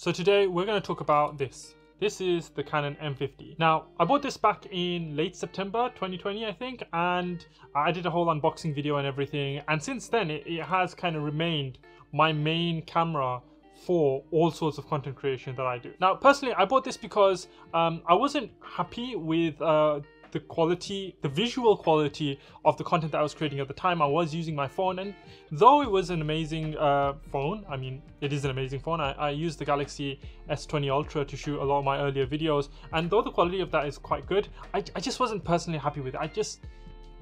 So today we're going to talk about this. This is the Canon M50. Now, I bought this back in late September 2020, I think, and I did a whole unboxing video and everything. And since then, it, it has kind of remained my main camera for all sorts of content creation that I do. Now, personally, I bought this because um, I wasn't happy with uh, the quality, the visual quality of the content that I was creating at the time. I was using my phone, and though it was an amazing uh, phone, I mean, it is an amazing phone. I, I used the Galaxy S20 Ultra to shoot a lot of my earlier videos, and though the quality of that is quite good, I, I just wasn't personally happy with it. I just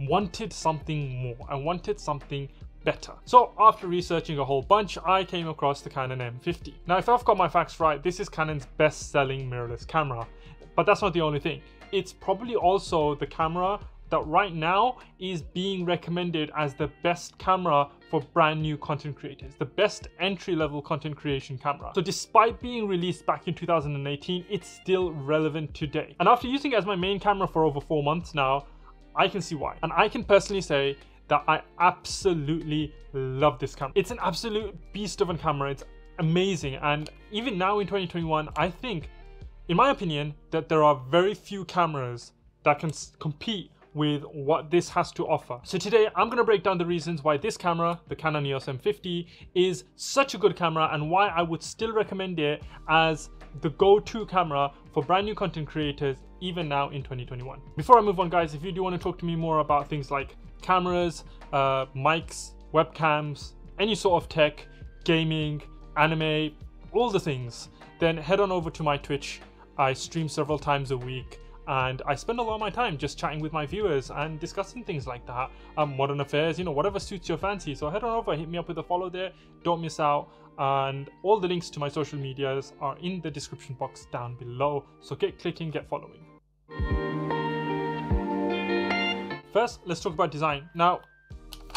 wanted something more. I wanted something better. So after researching a whole bunch, I came across the Canon M50. Now if I've got my facts right, this is Canon's best selling mirrorless camera. But that's not the only thing it's probably also the camera that right now is being recommended as the best camera for brand new content creators, the best entry level content creation camera. So despite being released back in 2018, it's still relevant today. And after using it as my main camera for over four months now, I can see why. And I can personally say that I absolutely love this camera. It's an absolute beast of a camera. It's amazing. And even now in 2021, I think in my opinion, that there are very few cameras that can compete with what this has to offer. So today I'm to break down the reasons why this camera, the Canon EOS M50, is such a good camera and why I would still recommend it as the go-to camera for brand new content creators even now in 2021. Before I move on guys, if you do want to talk to me more about things like cameras, uh, mics, webcams, any sort of tech, gaming, anime, all the things, then head on over to my Twitch I stream several times a week and I spend a lot of my time just chatting with my viewers and discussing things like that, um, modern affairs, you know, whatever suits your fancy. So head on over, hit me up with a follow there, don't miss out. And all the links to my social medias are in the description box down below. So get clicking, get following. First, let's talk about design. Now,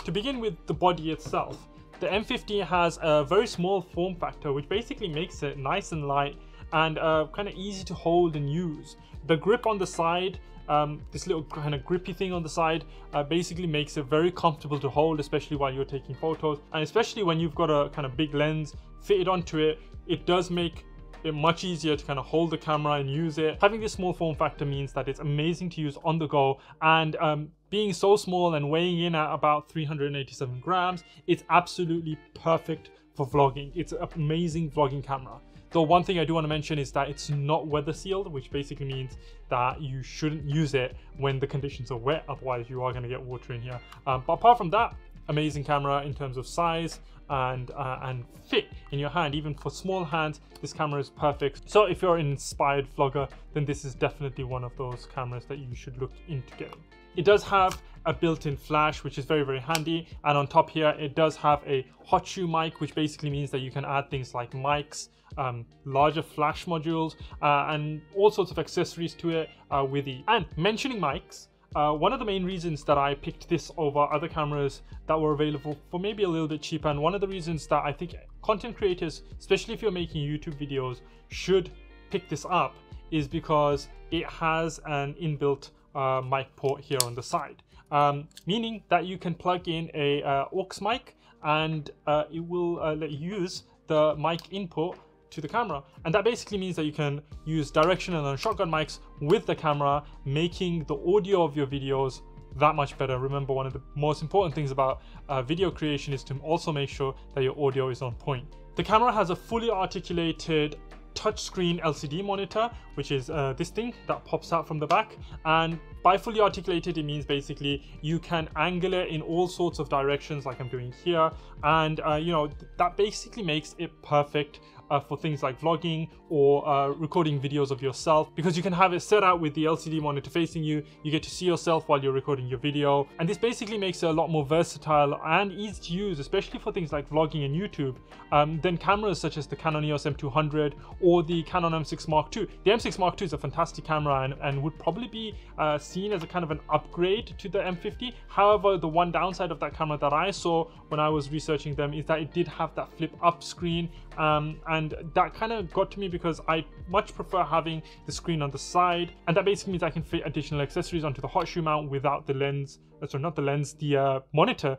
to begin with the body itself, the M50 has a very small form factor, which basically makes it nice and light and uh, kind of easy to hold and use. The grip on the side, um, this little kind of grippy thing on the side, uh, basically makes it very comfortable to hold, especially while you're taking photos. And especially when you've got a kind of big lens fitted onto it, it does make it much easier to kind of hold the camera and use it. Having this small form factor means that it's amazing to use on the go and um, being so small and weighing in at about 387 grams, it's absolutely perfect for vlogging. It's an amazing vlogging camera. The one thing I do want to mention is that it's not weather sealed, which basically means that you shouldn't use it when the conditions are wet, otherwise you are going to get water in here. Um, but apart from that, amazing camera in terms of size and uh, and fit in your hand. Even for small hands this camera is perfect. So if you're an inspired vlogger then this is definitely one of those cameras that you should look into getting it does have a built-in flash which is very very handy. And on top here it does have a hot shoe mic which basically means that you can add things like mics um, larger flash modules uh, and all sorts of accessories to it uh, with it and mentioning mics uh, one of the main reasons that I picked this over other cameras that were available for maybe a little bit cheaper, and one of the reasons that I think content creators, especially if you're making YouTube videos, should pick this up is because it has an inbuilt uh, mic port here on the side, um, meaning that you can plug in a uh, aux mic and uh, it will uh, let you use the mic input to the camera. And that basically means that you can use directional and shotgun mics with the camera, making the audio of your videos that much better. Remember, one of the most important things about uh, video creation is to also make sure that your audio is on point. The camera has a fully articulated touchscreen LCD monitor, which is uh, this thing that pops out from the back. And by fully articulated, it means basically you can angle it in all sorts of directions like I'm doing here. And, uh, you know, that basically makes it perfect uh, for things like vlogging or uh, recording videos of yourself because you can have it set out with the LCD monitor facing you. You get to see yourself while you're recording your video. And this basically makes it a lot more versatile and easy to use, especially for things like vlogging and YouTube, um, than cameras such as the Canon EOS M200 or the Canon M6 Mark II. The M6 Mark II is a fantastic camera and, and would probably be uh, seen as a kind of an upgrade to the M50. However, the one downside of that camera that I saw when I was researching them is that it did have that flip up screen um, and that kind of got to me because I much prefer having the screen on the side. And that basically means I can fit additional accessories onto the hot shoe mount without the lens uh, sorry not the lens the uh, monitor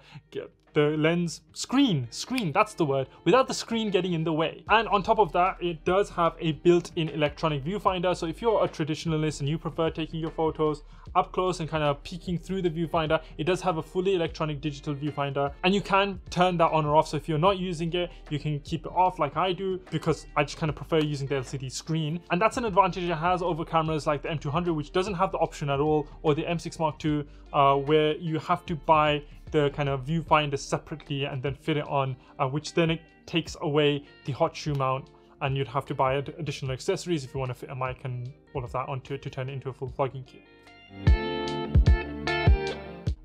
the lens screen, screen, that's the word, without the screen getting in the way. And on top of that, it does have a built-in electronic viewfinder. So if you're a traditionalist and you prefer taking your photos up close and kind of peeking through the viewfinder, it does have a fully electronic digital viewfinder and you can turn that on or off. So if you're not using it, you can keep it off like I do because I just kind of prefer using the LCD screen. And that's an advantage it has over cameras like the M200, which doesn't have the option at all, or the M6 Mark II, uh, where you have to buy the kind of viewfinder separately and then fit it on, uh, which then it takes away the hot shoe mount and you'd have to buy ad additional accessories if you want to fit a mic and all of that onto it to turn it into a full vlogging kit.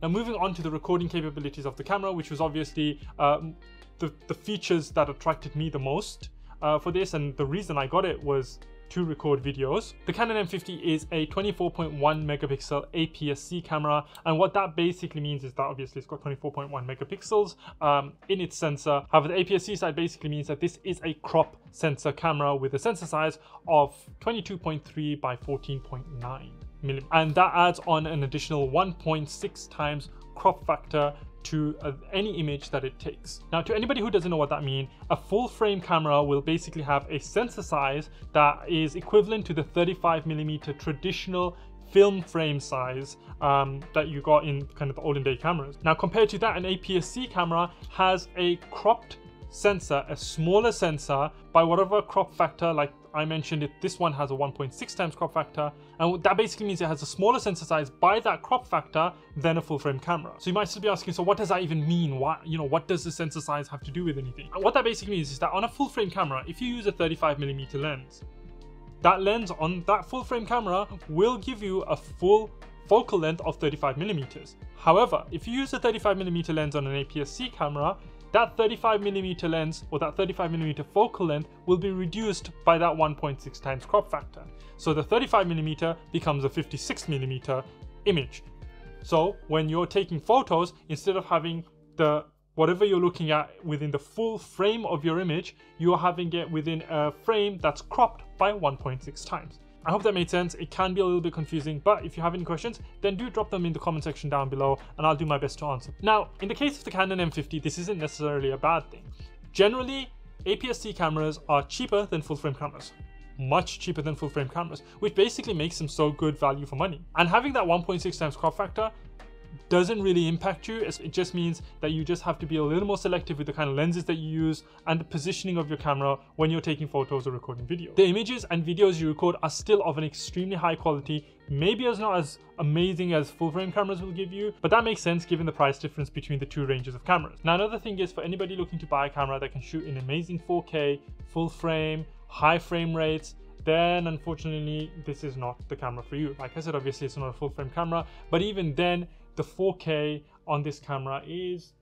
Now moving on to the recording capabilities of the camera, which was obviously um, the, the features that attracted me the most uh, for this and the reason I got it was to record videos. The Canon M50 is a 24.1 megapixel APS-C camera and what that basically means is that obviously it's got 24.1 megapixels um, in its sensor. However, the APS-C side basically means that this is a crop sensor camera with a sensor size of 22.3 by 14.9 millimeter and that adds on an additional 1.6 times crop factor to uh, any image that it takes. Now to anybody who doesn't know what that means, a full frame camera will basically have a sensor size that is equivalent to the 35mm traditional film frame size um, that you got in kind of the olden day cameras. Now compared to that, an APS-C camera has a cropped sensor, a smaller sensor by whatever crop factor like I mentioned it, this one has a 1.6 times crop factor, and that basically means it has a smaller sensor size by that crop factor than a full frame camera. So you might still be asking, so what does that even mean? What, you know, what does the sensor size have to do with anything? And what that basically means is that on a full frame camera, if you use a 35 millimeter lens, that lens on that full frame camera will give you a full focal length of 35 millimeters. However, if you use a 35 millimeter lens on an APS-C camera, that 35mm lens or that 35mm focal length will be reduced by that 1.6 times crop factor. So the 35mm becomes a 56mm image. So when you're taking photos, instead of having the whatever you're looking at within the full frame of your image, you're having it within a frame that's cropped by 1.6 times. I hope that made sense. It can be a little bit confusing, but if you have any questions, then do drop them in the comment section down below and I'll do my best to answer. Now, in the case of the Canon M50, this isn't necessarily a bad thing. Generally, APS-C cameras are cheaper than full frame cameras much cheaper than full frame cameras, which basically makes them so good value for money. And having that 1.6 times crop factor doesn't really impact you. It just means that you just have to be a little more selective with the kind of lenses that you use and the positioning of your camera when you're taking photos or recording video. The images and videos you record are still of an extremely high quality, maybe as not as amazing as full frame cameras will give you, but that makes sense given the price difference between the two ranges of cameras. Now another thing is for anybody looking to buy a camera that can shoot in amazing 4K, full frame, high frame rates, then unfortunately this is not the camera for you. Like I said, obviously it's not a full frame camera, but even then the 4K on this camera is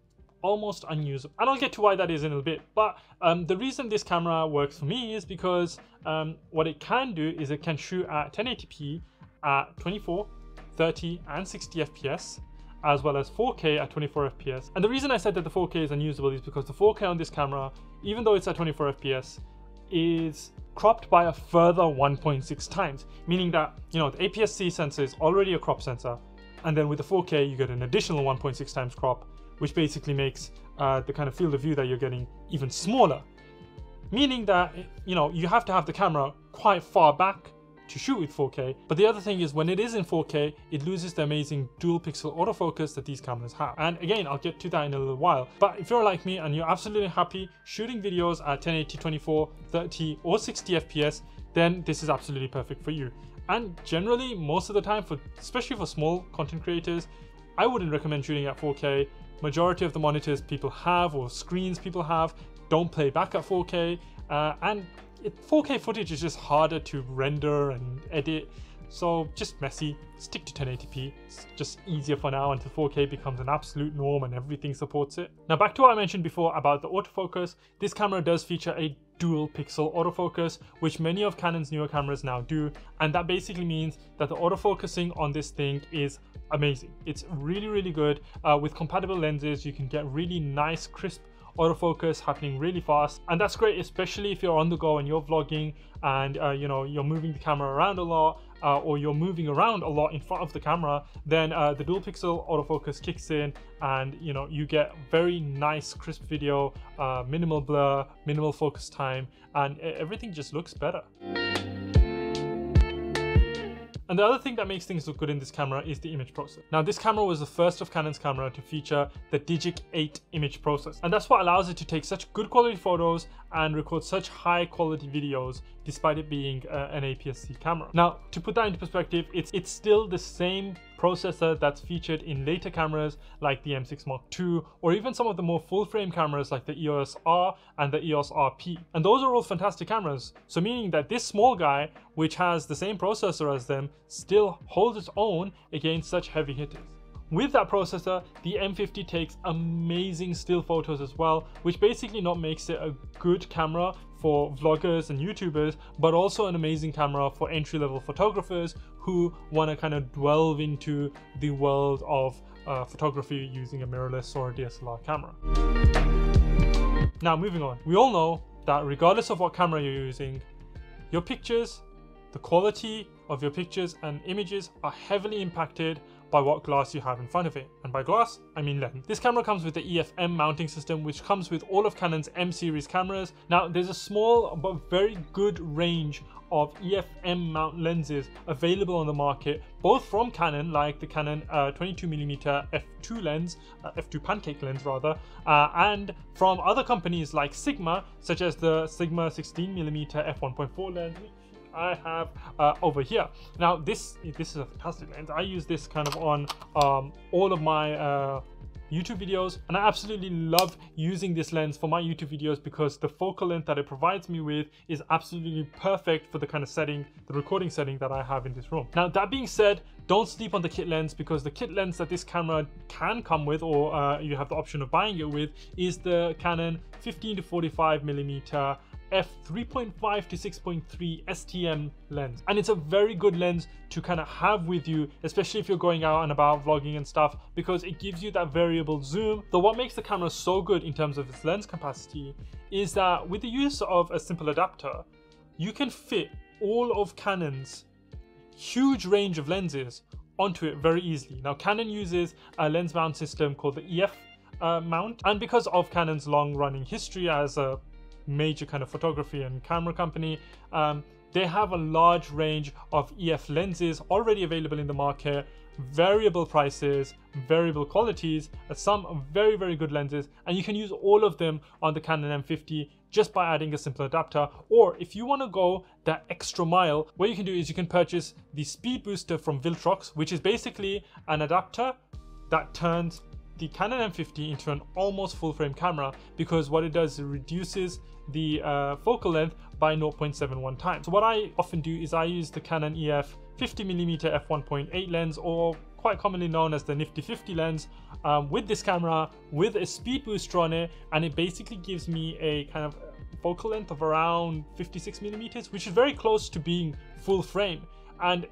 almost unusable. And I'll get to why that is in a bit. But um, the reason this camera works for me is because um, what it can do is it can shoot at 1080p at 24, 30 and 60 FPS as well as 4K at 24 FPS. And the reason I said that the 4K is unusable is because the 4K on this camera, even though it's at 24 FPS, is cropped by a further 1.6 times, meaning that, you know, the APS-C sensor is already a crop sensor, and then with the 4K you get an additional 1.6 times crop which basically makes uh, the kind of field of view that you're getting even smaller. Meaning that you know you have to have the camera quite far back to shoot with 4K but the other thing is when it is in 4K it loses the amazing dual pixel autofocus that these cameras have. And again I'll get to that in a little while. But if you're like me and you're absolutely happy shooting videos at 1080 24 30 or 60 FPS then this is absolutely perfect for you and generally, most of the time, for especially for small content creators, I wouldn't recommend shooting at 4K. Majority of the monitors people have or screens people have don't play back at 4K, uh, and it, 4K footage is just harder to render and edit. So just messy, stick to 1080p. It's just easier for now until 4K becomes an absolute norm and everything supports it. Now back to what I mentioned before about the autofocus, this camera does feature a dual pixel autofocus, which many of Canon's newer cameras now do. And that basically means that the autofocusing on this thing is amazing. It's really, really good. Uh, with compatible lenses, you can get really nice, crisp autofocus happening really fast and that's great especially if you're on the go and you're vlogging and uh, you know you're moving the camera around a lot uh, or you're moving around a lot in front of the camera, then uh, the dual pixel autofocus kicks in and you know you get very nice crisp video, uh, minimal blur, minimal focus time, and everything just looks better. And the other thing that makes things look good in this camera is the image processor. Now this camera was the first of Canon's camera to feature the Digic 8 image processor. And that's what allows it to take such good quality photos and record such high quality videos despite it being uh, an APS-C camera. Now to put that into perspective, it's, it's still the same processor that's featured in later cameras like the M6 Mark II or even some of the more full frame cameras like the EOS R and the EOS RP. And those are all fantastic cameras. So meaning that this small guy, which has the same processor as them, still holds its own against such heavy hitters. With that processor, the M50 takes amazing still photos as well, which basically not makes it a good camera for vloggers and YouTubers, but also an amazing camera for entry-level photographers who want to kind of delve into the world of uh, photography using a mirrorless or a DSLR camera. Now moving on, we all know that regardless of what camera you're using, your pictures, the quality of your pictures and images are heavily impacted by what glass you have in front of it. And by glass, I mean lens. This camera comes with the EFM mounting system, which comes with all of Canon's M series cameras. Now, there's a small but very good range of EFM mount lenses available on the market, both from Canon, like the Canon uh, 22mm f2 lens, uh, f2 pancake lens rather, uh, and from other companies like Sigma, such as the Sigma 16mm f1.4 lens, I have uh, over here. Now this this is a fantastic lens. I use this kind of on um, all of my uh, YouTube videos and I absolutely love using this lens for my YouTube videos because the focal length that it provides me with is absolutely perfect for the kind of setting, the recording setting that I have in this room. Now that being said, don't sleep on the kit lens because the kit lens that this camera can come with or uh, you have the option of buying it with is the Canon 15 to 45 millimeter f3.5 to 6.3 STM lens. And it's a very good lens to kind of have with you especially if you're going out and about vlogging and stuff because it gives you that variable zoom. Though what makes the camera so good in terms of its lens capacity is that with the use of a simple adapter you can fit all of Canon's huge range of lenses onto it very easily. Now Canon uses a lens mount system called the EF uh, mount. And because of Canon's long running history as a major kind of photography and camera company. Um, they have a large range of EF lenses already available in the market, variable prices, variable qualities, some very, very good lenses, and you can use all of them on the Canon M50 just by adding a simple adapter. Or if you want to go that extra mile, what you can do is you can purchase the Speed Booster from Viltrox, which is basically an adapter that turns the Canon M50 into an almost full frame camera because what it does is it reduces the uh, focal length by 0.71 times. So what I often do is I use the Canon EF 50mm f1.8 lens or quite commonly known as the Nifty 50 lens um, with this camera with a speed booster on it and it basically gives me a kind of focal length of around 56 millimeters which is very close to being full frame and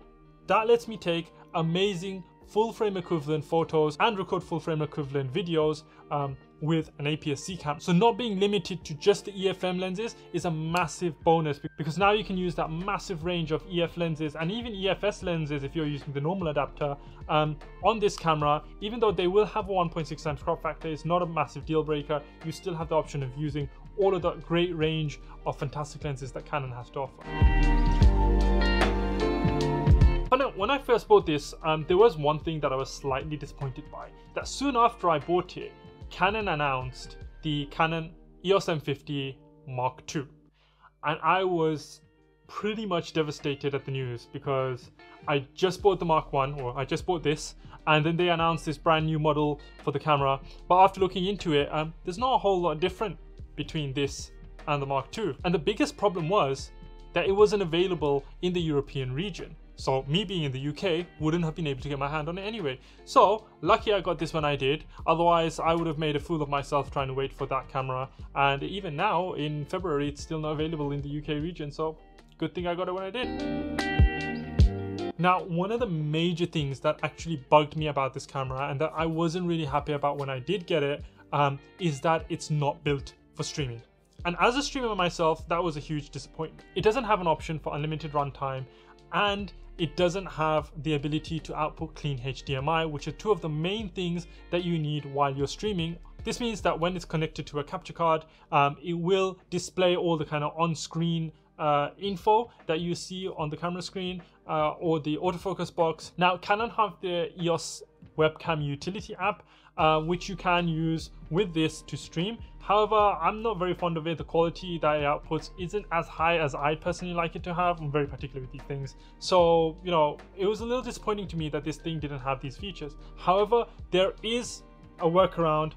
that lets me take amazing full frame equivalent photos and record full frame equivalent videos um, with an APS-C cam. So not being limited to just the EFM lenses is a massive bonus because now you can use that massive range of EF lenses and even EFS lenses if you're using the normal adapter um, on this camera. Even though they will have a 1.6 times crop factor, it's not a massive deal breaker. You still have the option of using all of that great range of fantastic lenses that Canon has to offer when I first bought this, um, there was one thing that I was slightly disappointed by. That soon after I bought it, Canon announced the Canon EOS M50 Mark II. And I was pretty much devastated at the news because I just bought the Mark 1 or I just bought this and then they announced this brand new model for the camera but after looking into it um, there's not a whole lot different between this and the Mark II and the biggest problem was that it wasn't available in the European region so me being in the UK wouldn't have been able to get my hand on it anyway. So lucky I got this when I did. Otherwise I would have made a fool of myself trying to wait for that camera. And even now in February it's still not available in the UK region. So good thing I got it when I did. Now, one of the major things that actually bugged me about this camera and that I wasn't really happy about when I did get it um, is that it's not built for streaming. And as a streamer myself, that was a huge disappointment. It doesn't have an option for unlimited runtime and it doesn't have the ability to output clean HDMI, which are two of the main things that you need while you're streaming. This means that when it's connected to a capture card, um, it will display all the kind of on-screen uh, info that you see on the camera screen uh, or the autofocus box. Now Canon have the EOS webcam utility app uh, which you can use with this to stream. However, I'm not very fond of it. The quality that it outputs isn't as high as I personally like it to have. I'm very particular with these things. So, you know, it was a little disappointing to me that this thing didn't have these features. However, there is a workaround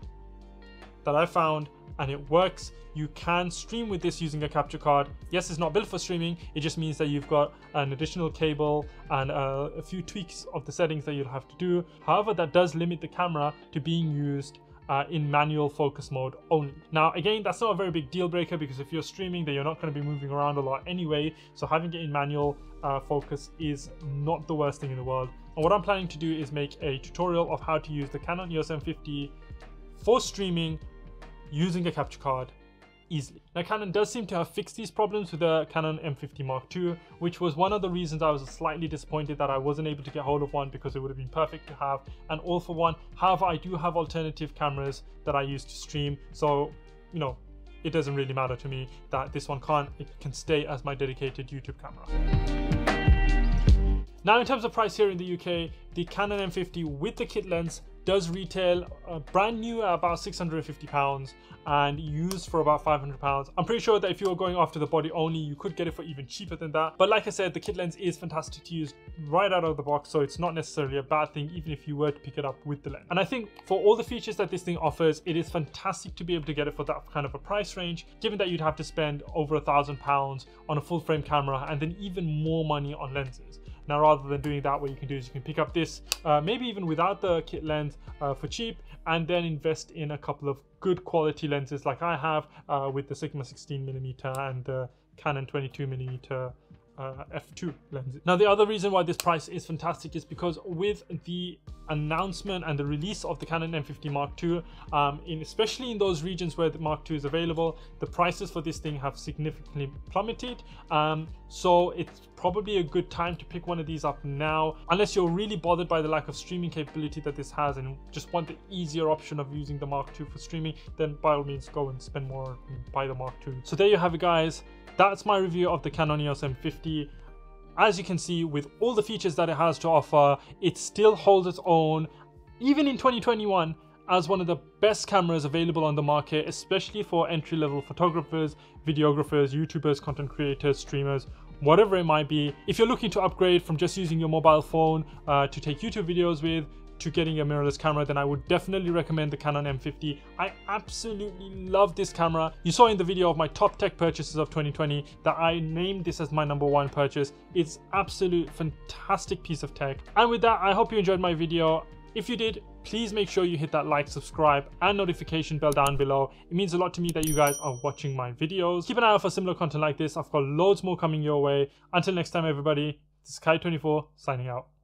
that I found and it works. You can stream with this using a capture card. Yes, it's not built for streaming. It just means that you've got an additional cable and uh, a few tweaks of the settings that you'll have to do. However, that does limit the camera to being used uh, in manual focus mode only. Now, again, that's not a very big deal breaker because if you're streaming, then you're not going to be moving around a lot anyway. So having it in manual uh, focus is not the worst thing in the world. And what I'm planning to do is make a tutorial of how to use the Canon EOS M50 for streaming using a capture card easily. Now Canon does seem to have fixed these problems with the Canon M50 Mark II, which was one of the reasons I was slightly disappointed that I wasn't able to get hold of one because it would have been perfect to have an all for one. However, I do have alternative cameras that I use to stream, so you know, it doesn't really matter to me that this one can't, it can stay as my dedicated YouTube camera. Now in terms of price here in the UK, the Canon M50 with the kit lens does retail uh, brand new at about 650 pounds and used for about 500 pounds. I'm pretty sure that if you were going after the body only you could get it for even cheaper than that. But like i said the kit lens is fantastic to use right out of the box so it's not necessarily a bad thing even if you were to pick it up with the lens. And i think for all the features that this thing offers it is fantastic to be able to get it for that kind of a price range given that you'd have to spend over a thousand pounds on a full frame camera and then even more money on lenses now, rather than doing that, what you can do is you can pick up this, uh, maybe even without the kit lens uh, for cheap, and then invest in a couple of good quality lenses like I have uh, with the Sigma 16mm and the Canon 22mm uh, f2 lenses. Now the other reason why this price is fantastic is because with the announcement and the release of the Canon M50 Mark II, um, in, especially in those regions where the Mark II is available, the prices for this thing have significantly plummeted. Um, so it's probably a good time to pick one of these up now, unless you're really bothered by the lack of streaming capability that this has and just want the easier option of using the Mark II for streaming, then by all means go and spend more and buy the Mark II. So there you have it guys that's my review of the Canon EOS M50. As you can see, with all the features that it has to offer, it still holds its own, even in 2021, as one of the best cameras available on the market, especially for entry-level photographers, videographers, YouTubers, content creators, streamers, whatever it might be. If you're looking to upgrade from just using your mobile phone uh, to take YouTube videos with, to getting a mirrorless camera, then I would definitely recommend the Canon M50. I absolutely love this camera. You saw in the video of my top tech purchases of 2020 that I named this as my number one purchase. It's absolute fantastic piece of tech. And with that, I hope you enjoyed my video. If you did, please make sure you hit that like, subscribe, and notification bell down below. It means a lot to me that you guys are watching my videos. Keep an eye out for similar content like this. I've got loads more coming your way. Until next time, everybody, this is Kai24 signing out.